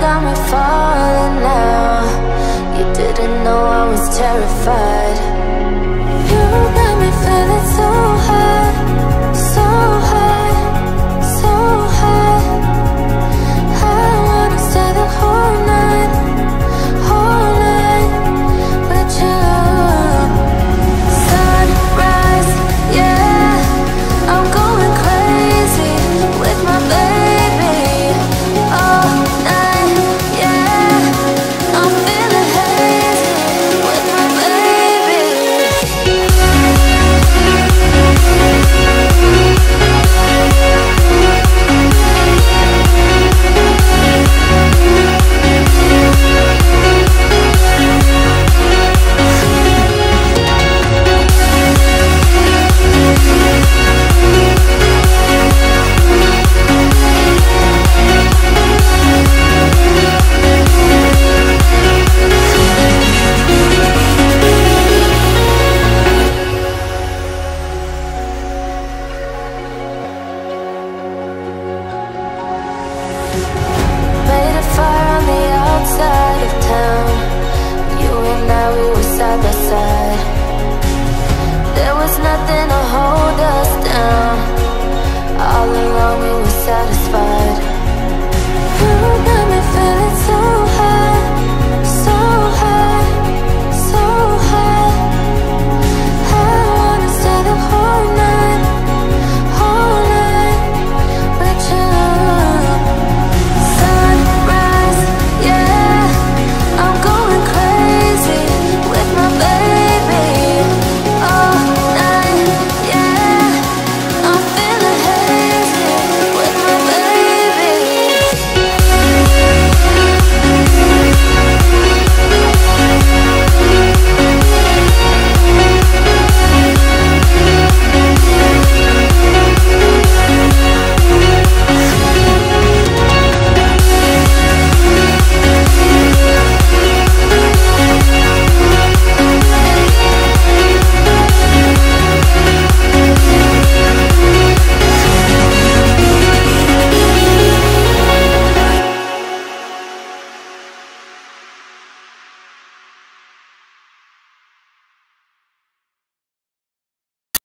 got me falling now. You didn't know I was terrified.